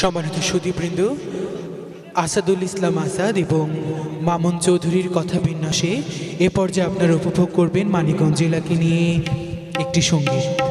সম্মানিত সুদীবৃন্দ আসাদুল ইসলাম আসাদ এবং মামুন চৌধুরীর কথা বিন্যাসে এ পর্যায়ে আপনারা উপভোগ করবেন মানিকগঞ্জ জেলাকে নিয়ে একটি সংগীত।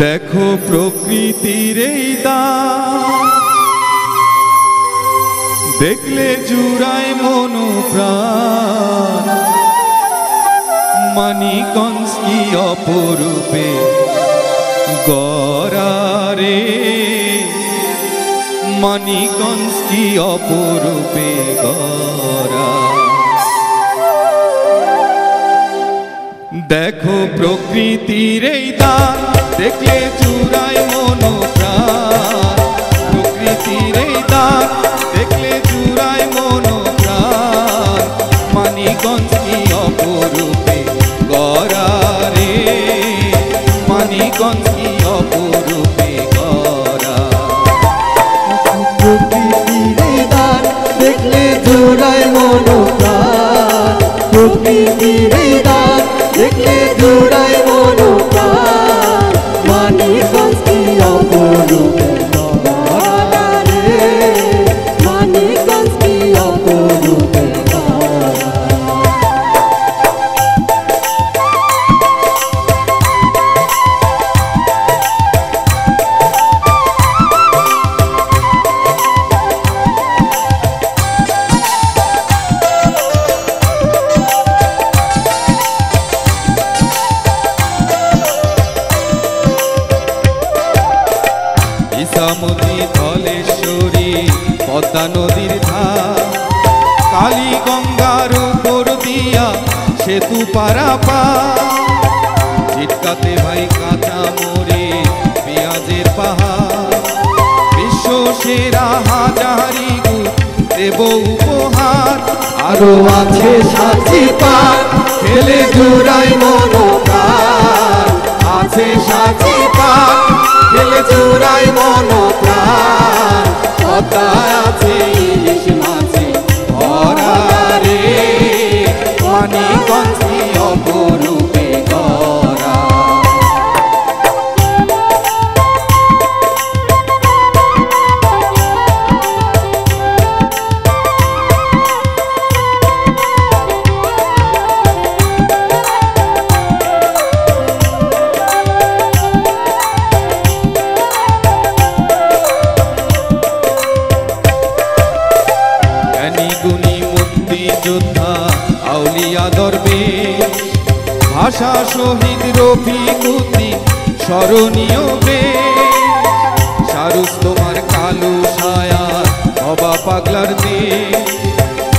দেখো প্রকৃতির এই দান দেখলে জুড়ায় মনো প্রাণ মানিকঞ্জ কি অপরূপে গরারে মানিকঞ্জ কি অপরূপে গরা দেখো প্রকৃতির এই দান দেখলে চূড়ায় মনোপ্রাণ প্রকৃতির এই দান দেখলে চূড়ায় মনোপ্রাণ মানিকঞ্জ কি অপরূপে গড়ারে মানিকঞ্জ কি অপরূপে গড়া প্রকৃতির দান দেখলে জোড়ায় মনোপ্রাণ প্রকৃতির পদ্মা নদীর ধার। কালী গঙ্গার উপর দিয়া সেতু পারাপা চিটকাতে ভাই কাঁচা মোরে পেঁয়াজের পাহাড়। বিশ্ব সেরা হাজারি দেব উপহার। আরও আছে সাথী পান খেলে জোড়াই মনোপ্রাণ। আছে সাথী পান খেলে জোড়াই মনোপ্রাণ। কথা যোদ্ধা আউলিয়া দরবেশ ভাষা শহীদ রফিকুদ্দি স্মরণীয় বেশ সারুস তোমার কালো ছায়া, হবা পাগলার দেশ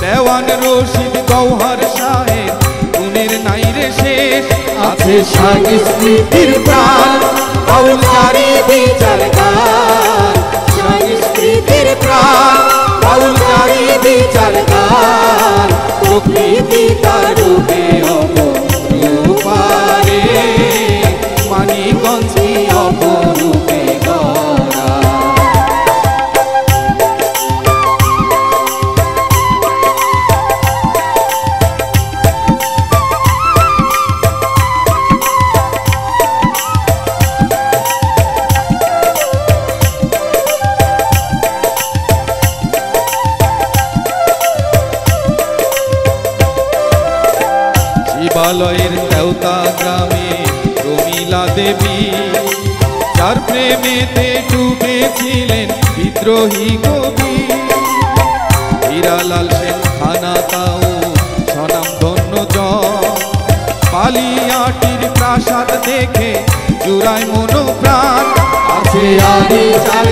দেওয়ান রশিদ গৌহার সাহেব, গুণের নাইরে শেষ। আছে সংস্কৃতির প্রাণ বাউলকারী বিচার গান। সংস্কৃতির প্রাণ বাউলকারী বিচার গান। प्रीति तारू पे हो শিবালয়ের দেওতা গ্রামে প্রমীলা দেবী। যার প্রেমেতে ডুবেছিলেন বিদ্রোহী কবি। হীরালাল সেন, খানা তাও সনাম ধন্য পালিয়াটির প্রাসাদ দেখে জুড়ায় মনো প্রাণ আছে আদি চাল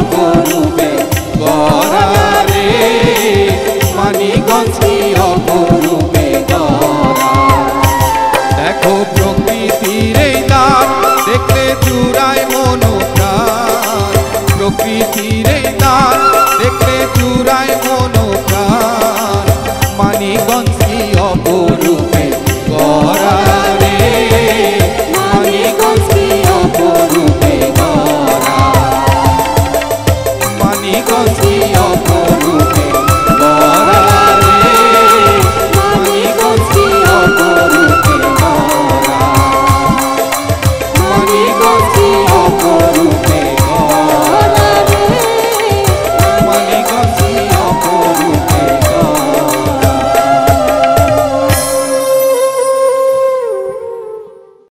কি অপরূপে গড়া